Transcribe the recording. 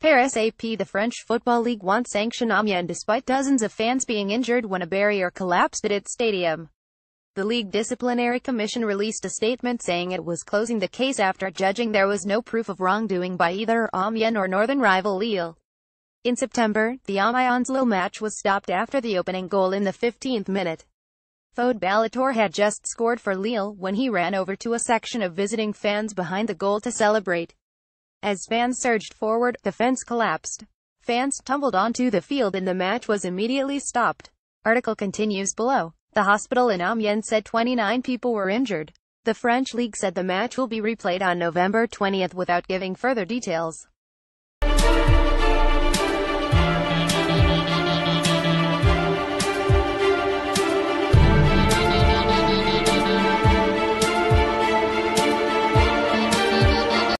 Paris AP The French Football League wants sanction Amiens despite dozens of fans being injured when a barrier collapsed at its stadium. The League Disciplinary Commission released a statement saying it was closing the case after judging there was no proof of wrongdoing by either Amiens or northern rival Lille. In September, the Amiens-Lille match was stopped after the opening goal in the 15th minute. Fode Ballo-Touré had just scored for Lille when he ran over to a section of visiting fans behind the goal to celebrate. As fans surged forward, the fence collapsed. Fans tumbled onto the field and the match was immediately stopped. Article continues below. The hospital in Amiens said 29 people were injured. The French league said the match will be replayed on November 20 without giving further details.